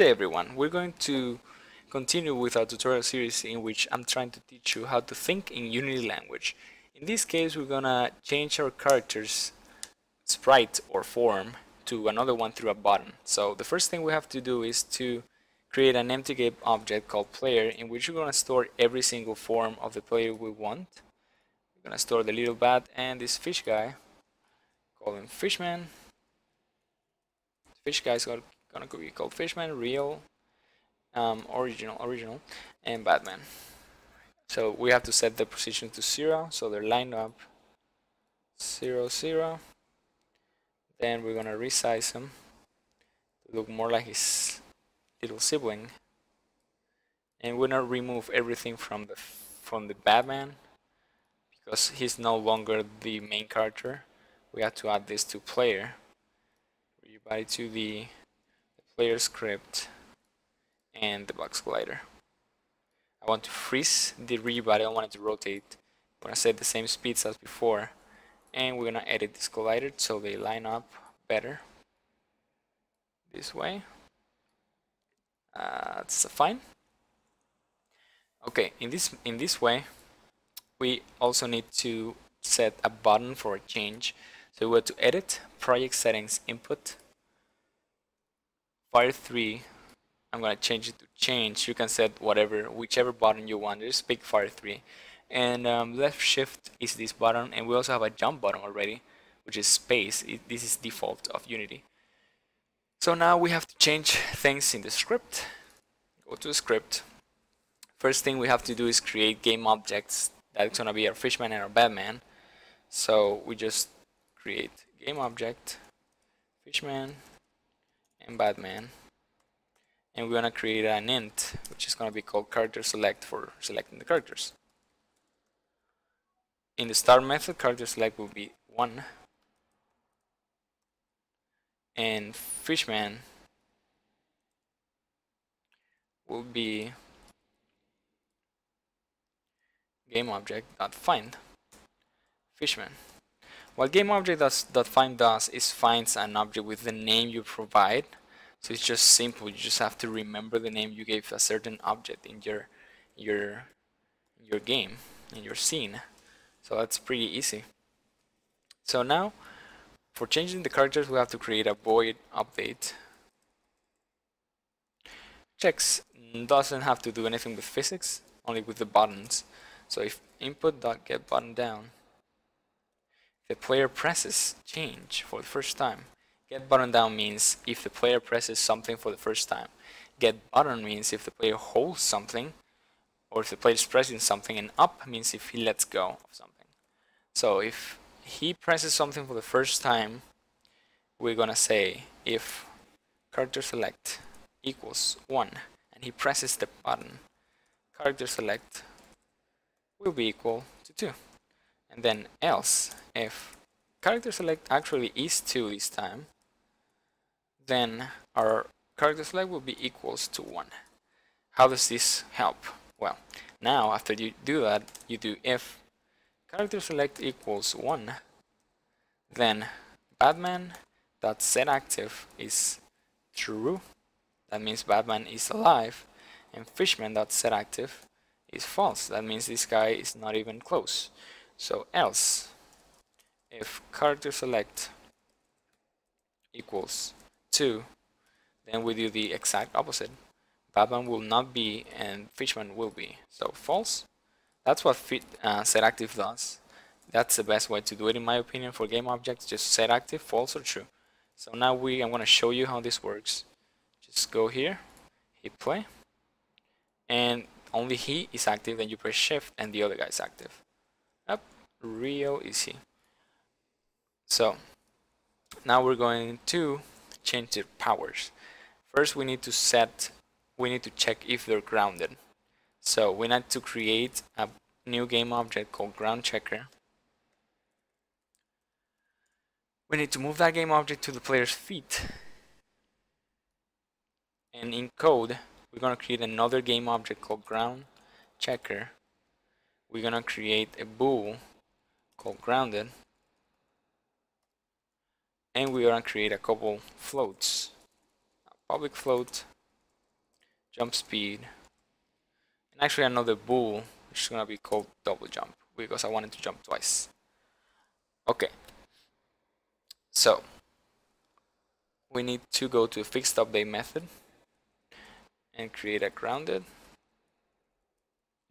day everyone, we're going to continue with our tutorial series in which I'm trying to teach you how to think in Unity language. In this case we're gonna change our character's sprite or form to another one through a button. So the first thing we have to do is to create an empty game object called player in which we're gonna store every single form of the player we want. We're gonna store the little bat and this fish guy, call him fishman. Fish guy is gonna gonna be called Fishman, real, um, original, original, and Batman. So we have to set the position to zero, so they're lined up zero zero. Then we're gonna resize him to look more like his little sibling, and we're gonna remove everything from the from the Batman because he's no longer the main character. We have to add this to player. Everybody to the player script and the box collider. I want to freeze the rib, but I don't want it to rotate. I'm to set the same speeds as before and we're going to edit this collider so they line up better this way. Uh, that's fine. Okay, in this in this way, we also need to set a button for a change. So we go to Edit, Project Settings, Input, Fire 3 I'm gonna change it to change. You can set whatever whichever button you want. Just pick Fire 3 and um, left shift is this button and we also have a jump button already which is space. It, this is default of Unity. So now we have to change things in the script. Go to script. First thing we have to do is create game objects. That's gonna be our fishman and our batman. So we just create game object fishman and Batman. And we're gonna create an int which is gonna be called character select for selecting the characters. In the start method character select will be 1 and fishman will be game object dot find. Fishman what GameObject.find does is finds an object with the name you provide. So it's just simple. You just have to remember the name you gave a certain object in your your your game, in your scene. So that's pretty easy. So now, for changing the characters, we have to create a void update. Checks doesn't have to do anything with physics, only with the buttons. So if input.getButtonDown down the player presses change for the first time. Get button down means if the player presses something for the first time. Get button means if the player holds something or if the player is pressing something and up means if he lets go of something. So if he presses something for the first time, we're gonna say if character select equals 1 and he presses the button, character select will be equal to 2 and then else. If character select actually is 2 this time then our character select will be equals to 1 how does this help? Well now after you do that you do if character select equals 1 then Batman dot set active is true. That means Batman is alive and Fishman dot set active is false. That means this guy is not even close so else, if character select equals 2, then we do the exact opposite. Batman will not be and Fishman will be. So false. That's what fit, uh, set active does. That's the best way to do it in my opinion for game objects. Just set active, false or true. So now we, I'm going to show you how this works. Just go here, hit play, and only he is active, then you press shift and the other guy is active real easy so now we're going to change the powers. First we need to set we need to check if they're grounded. So we need to create a new game object called ground checker. We need to move that game object to the player's feet. And in code we're going to create another game object called ground checker. We're going to create a bool called grounded and we're to create a couple floats public float jump speed, and actually another bool, which is gonna be called double jump because I wanted to jump twice. Okay, so we need to go to fixed update method and create a grounded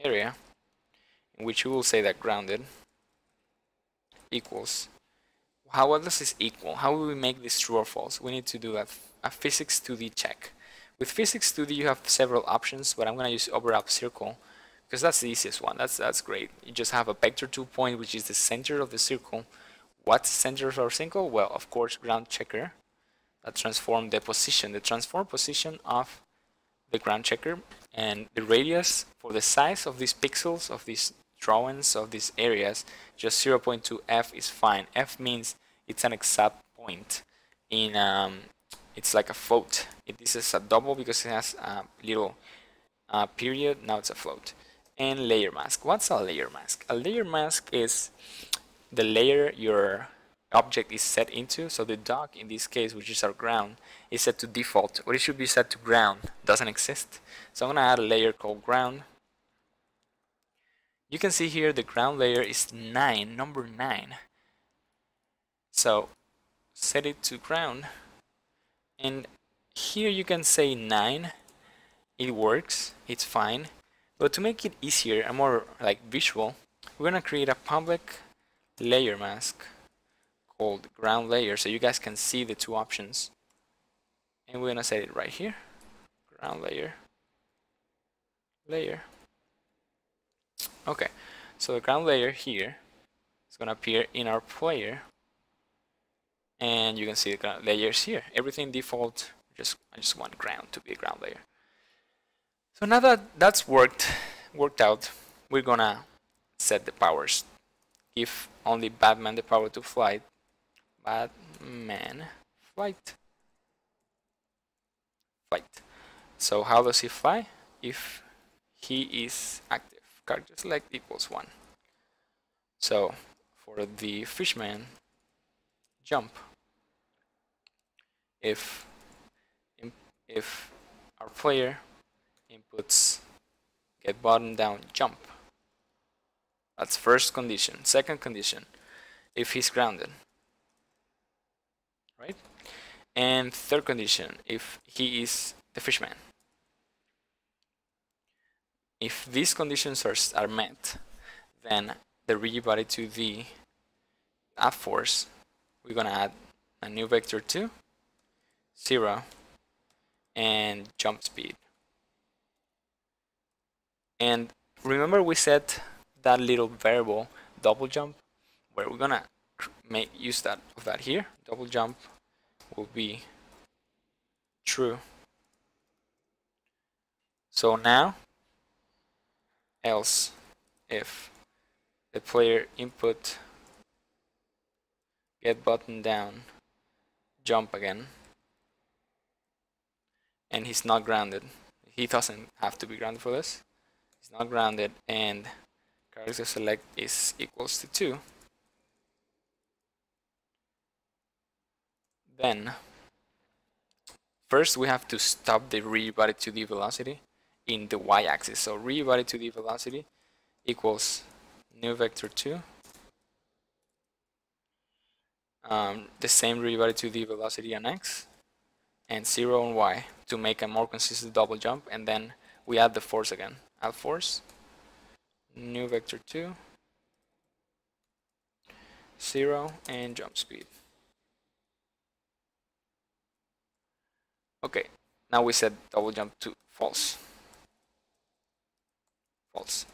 area in which we will say that grounded equals. How what does this equal? How will we make this true or false? We need to do a, a physics 2d check. With physics 2d you have several options but I'm gonna use overlap circle because that's the easiest one. That's that's great. You just have a vector 2 point which is the center of the circle. What's center of our circle? Well of course ground checker. That transform the position the transform position of the ground checker and the radius for the size of these pixels of these drawings of these areas just 0.2 f is fine. F means it's an exact point in um, it's like a float. It, this is a double because it has a little uh, period. Now it's a float. And layer mask. What's a layer mask? A layer mask is the layer your object is set into. So the dock in this case which is our ground is set to default. Or it should be set to ground. Doesn't exist. So I'm gonna add a layer called ground you can see here the ground layer is 9 number 9 so set it to ground. And here you can say 9 it works. It's fine. But to make it easier and more like visual we're gonna create a public layer mask called ground layer. So you guys can see the two options. And we're gonna set it right here. Ground layer. Layer okay so the ground layer here is gonna appear in our player and you can see the layers here everything default just I just want ground to be a ground layer so now that that's worked worked out we're gonna set the powers give only Batman the power to fly Batman flight. Flight. So how does he fly? If he is active. Character select equals 1. So for the fishman jump if if our player inputs get button down jump that's first condition second condition if he's grounded right? And third condition, if he is the fishman. If these conditions are, are met, then the rigid body to the add force, we're gonna add a new vector 2, 0, and jump speed. And remember we set that little variable double jump where we're gonna make use that of that here double jump will be true so now else if the player input get button down jump again and he's not grounded. He doesn't have to be grounded for this. He's not grounded and character select is equals to 2 Then, first we have to stop the to the velocity in the y-axis. So body to the velocity equals new vector 2 um, the same body to the velocity on x and 0 on y to make a more consistent double jump. And then we add the force again. Add force. New vector 2 0 and jump speed. Okay, now we set double jump to false. False.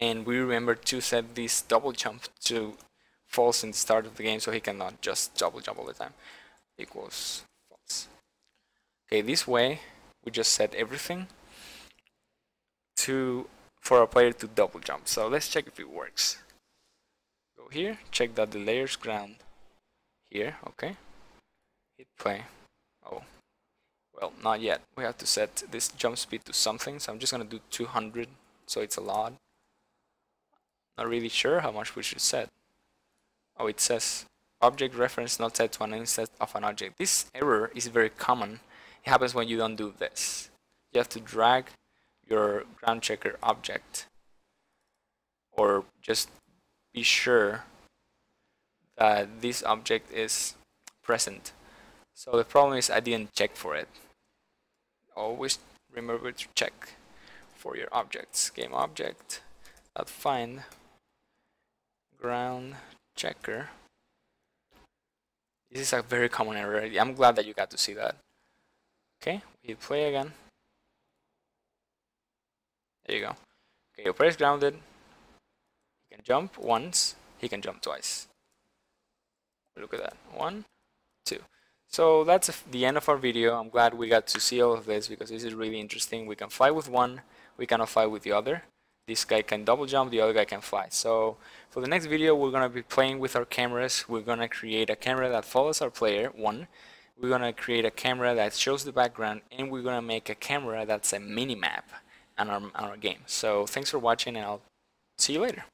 And we remember to set this double jump to false in the start of the game so he cannot just double jump all the time. Equals false. Okay, this way we just set everything to for a player to double jump. So let's check if it works. Go here, check that the layers ground here, okay. Hit play. Well, not yet. We have to set this jump speed to something, so I'm just gonna do 200, so it's a lot. Not really sure how much we should set. Oh, it says object reference not set to an instance of an object. This error is very common. It happens when you don't do this. you have to drag your ground checker object or just be sure that this object is present. So the problem is I didn't check for it. Always remember to check for your objects. Game object dot find ground checker. This is a very common error. I'm glad that you got to see that. Okay, we play again. There you go. Okay, your player is grounded. He can jump once, he can jump twice. Look at that. One, two. So that's the end of our video. I'm glad we got to see all of this because this is really interesting. We can fly with one, we cannot fly with the other. This guy can double jump, the other guy can fly. So for the next video, we're going to be playing with our cameras. We're going to create a camera that follows our player, one. We're going to create a camera that shows the background, and we're going to make a camera that's a mini map on our, on our game. So thanks for watching, and I'll see you later.